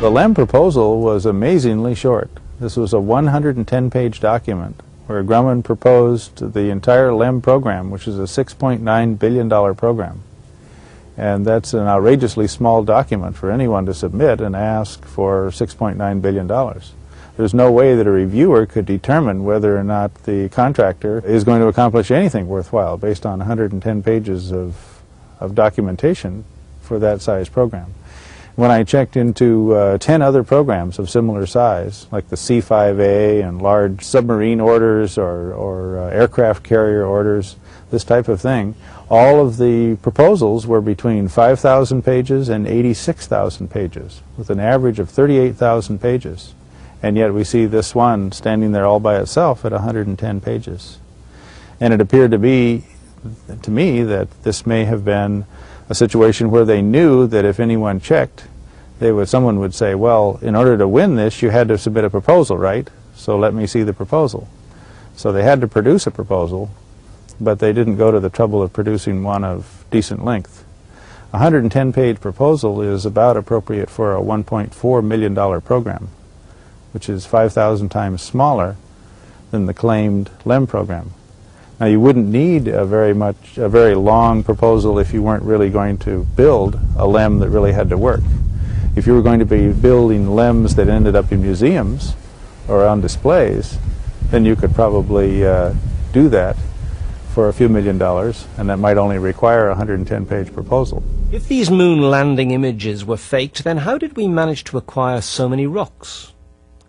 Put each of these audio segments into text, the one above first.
The LEM proposal was amazingly short. This was a 110-page document where Grumman proposed the entire LEM program, which is a $6.9 billion program. And that's an outrageously small document for anyone to submit and ask for $6.9 billion. There's no way that a reviewer could determine whether or not the contractor is going to accomplish anything worthwhile based on 110 pages of, of documentation for that size program. When I checked into uh, 10 other programs of similar size, like the C-5A and large submarine orders or, or uh, aircraft carrier orders, this type of thing, all of the proposals were between 5,000 pages and 86,000 pages, with an average of 38,000 pages. And yet we see this one standing there all by itself at 110 pages. And it appeared to be, to me, that this may have been a situation where they knew that if anyone checked, they would, someone would say, well, in order to win this, you had to submit a proposal, right? So let me see the proposal. So they had to produce a proposal, but they didn't go to the trouble of producing one of decent length. A 110-page proposal is about appropriate for a $1.4 million program, which is 5,000 times smaller than the claimed LEM program. Now you wouldn't need a very much a very long proposal if you weren't really going to build a LEM that really had to work. If you were going to be building LEMs that ended up in museums or on displays, then you could probably uh, do that for a few million dollars, and that might only require a 110-page proposal. If these moon landing images were faked, then how did we manage to acquire so many rocks?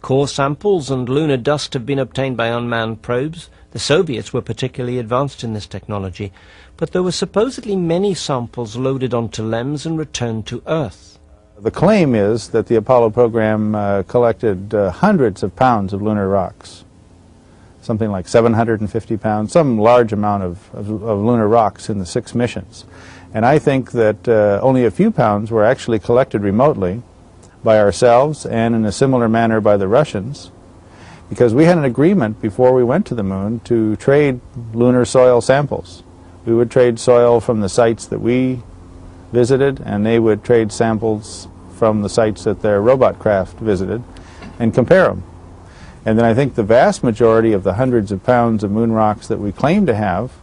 Core samples and lunar dust have been obtained by unmanned probes. The Soviets were particularly advanced in this technology, but there were supposedly many samples loaded onto LEMs and returned to Earth. The claim is that the Apollo program uh, collected uh, hundreds of pounds of lunar rocks, something like 750 pounds, some large amount of, of, of lunar rocks in the six missions. And I think that uh, only a few pounds were actually collected remotely by ourselves and in a similar manner by the Russians because we had an agreement before we went to the moon to trade lunar soil samples. We would trade soil from the sites that we visited, and they would trade samples from the sites that their robot craft visited and compare them. And then I think the vast majority of the hundreds of pounds of moon rocks that we claim to have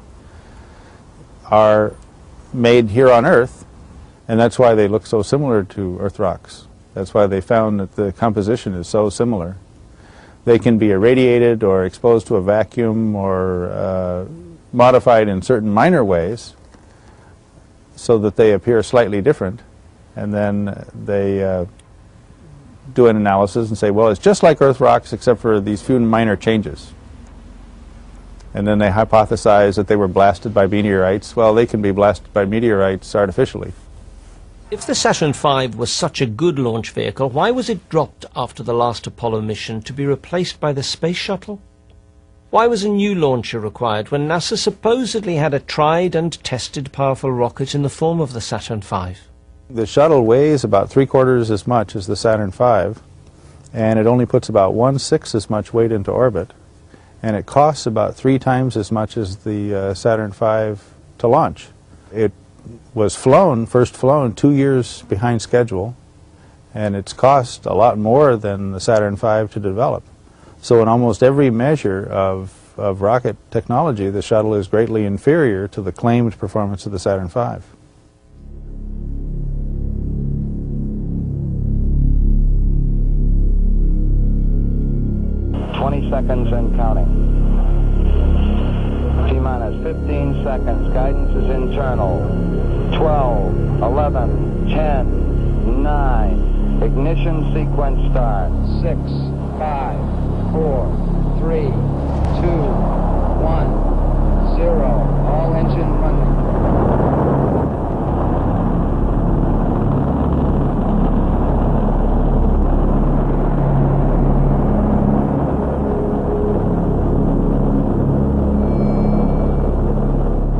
are made here on Earth, and that's why they look so similar to Earth rocks. That's why they found that the composition is so similar. They can be irradiated or exposed to a vacuum or uh, modified in certain minor ways so that they appear slightly different. And then they uh, do an analysis and say, well, it's just like Earth rocks except for these few minor changes. And then they hypothesize that they were blasted by meteorites. Well, they can be blasted by meteorites artificially. If the Saturn V was such a good launch vehicle, why was it dropped after the last Apollo mission to be replaced by the Space Shuttle? Why was a new launcher required when NASA supposedly had a tried and tested powerful rocket in the form of the Saturn V? The shuttle weighs about three quarters as much as the Saturn V, and it only puts about one-sixth as much weight into orbit, and it costs about three times as much as the uh, Saturn V to launch. It was flown, first flown, two years behind schedule, and it's cost a lot more than the Saturn V to develop. So in almost every measure of, of rocket technology, the shuttle is greatly inferior to the claimed performance of the Saturn V. Twenty seconds and counting. T-minus 15 seconds. Guidance is internal. 12, 11, 10, 9. Ignition sequence start. 6, 5, 4, 3, 2, 1, 0. All engine running.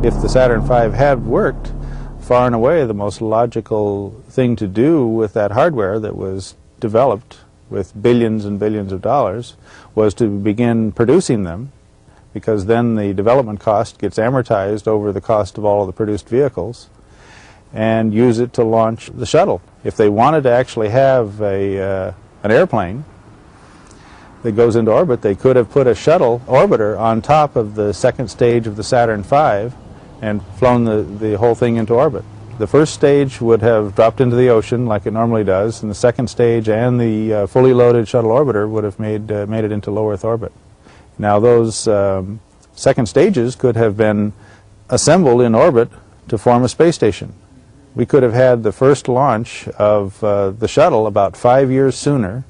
If Saturn V had worked, far and away the most logical thing to do with that hardware that was developed with billions and billions of dollars was to begin producing them because then the development cost gets amortized over the cost of all of the produced vehicles and use it to launch the shuttle. If they wanted to actually have a, uh, an airplane that goes into orbit, they could have put a shuttle orbiter on top of the second stage of the Saturn V and flown the, the whole thing into orbit. The first stage would have dropped into the ocean like it normally does, and the second stage and the uh, fully loaded shuttle orbiter would have made, uh, made it into low Earth orbit. Now those um, second stages could have been assembled in orbit to form a space station. We could have had the first launch of uh, the shuttle about five years sooner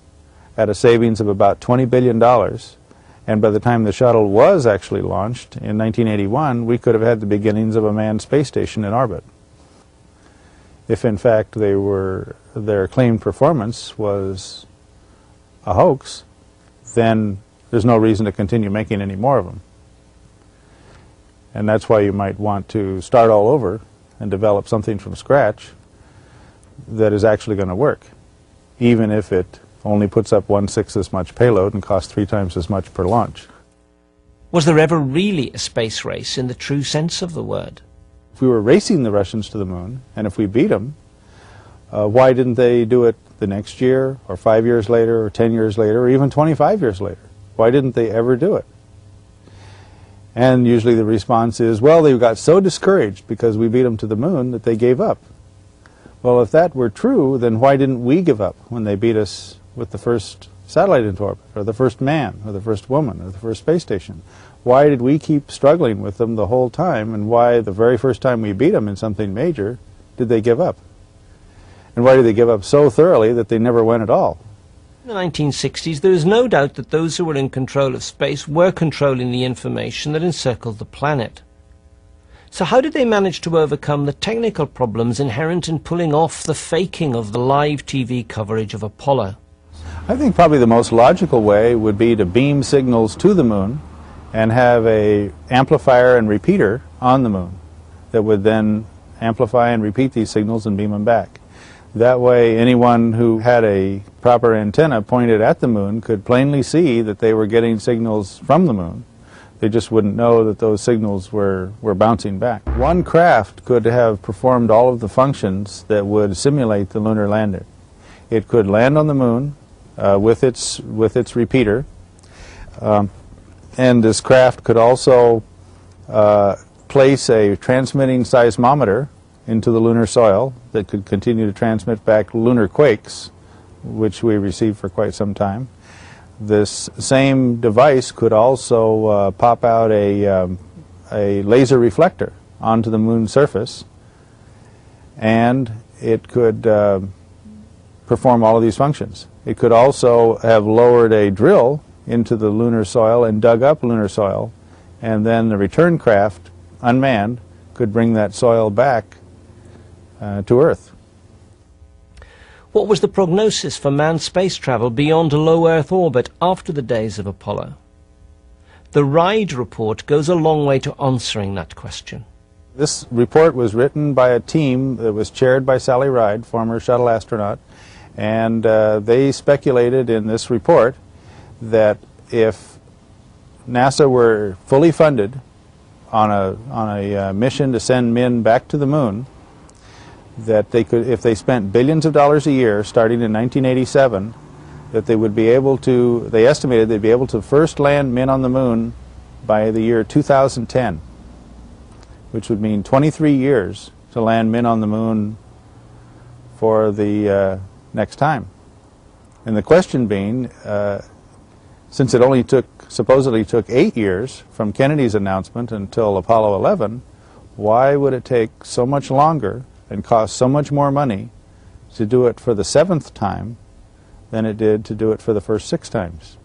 at a savings of about $20 billion. And by the time the shuttle was actually launched in 1981, we could have had the beginnings of a manned space station in orbit. If in fact they were, their claimed performance was a hoax, then there's no reason to continue making any more of them. And that's why you might want to start all over and develop something from scratch that is actually going to work, even if it only puts up one-sixth as much payload and costs three times as much per launch. Was there ever really a space race in the true sense of the word? If we were racing the Russians to the moon, and if we beat them, uh, why didn't they do it the next year, or five years later, or ten years later, or even 25 years later? Why didn't they ever do it? And usually the response is, well, they got so discouraged because we beat them to the moon that they gave up. Well, if that were true, then why didn't we give up when they beat us with the first satellite into orbit, or the first man, or the first woman, or the first space station? Why did we keep struggling with them the whole time, and why the very first time we beat them in something major did they give up? And why did they give up so thoroughly that they never went at all? In the 1960s, there is no doubt that those who were in control of space were controlling the information that encircled the planet. So how did they manage to overcome the technical problems inherent in pulling off the faking of the live TV coverage of Apollo? I think probably the most logical way would be to beam signals to the moon and have a amplifier and repeater on the moon that would then amplify and repeat these signals and beam them back. That way anyone who had a proper antenna pointed at the moon could plainly see that they were getting signals from the moon. They just wouldn't know that those signals were, were bouncing back. One craft could have performed all of the functions that would simulate the lunar lander. It could land on the moon with, its, with its repeater, um, and this craft could also uh, place a transmitting seismometer into the lunar soil that could continue to transmit back lunar quakes, which we received for quite some time. This same device could also uh, pop out a, um, a laser reflector onto the moon's surface, and it could uh, perform all of these functions. It could also have lowered a drill into the lunar soil and dug up lunar soil, and then the return craft, unmanned, could bring that soil back uh, to Earth. What was the prognosis for manned space travel beyond a low Earth orbit after the days of Apollo? The RIDE report goes a long way to answering that question. This report was written by a team that was chaired by Sally Ride, former shuttle astronaut, and uh, they speculated in this report that if NASA were fully funded on a, on a uh, mission to send men back to the moon, that they could, if they spent billions of dollars a year starting in 1987, that they would be able to, they estimated they'd be able to first land men on the moon by the year 2010, which would mean 23 years to land men on the moon for the uh, next time. And the question being, uh, since it only took, supposedly took eight years from Kennedy's announcement until Apollo 11, why would it take so much longer and cost so much more money to do it for the seventh time than it did to do it for the first six times.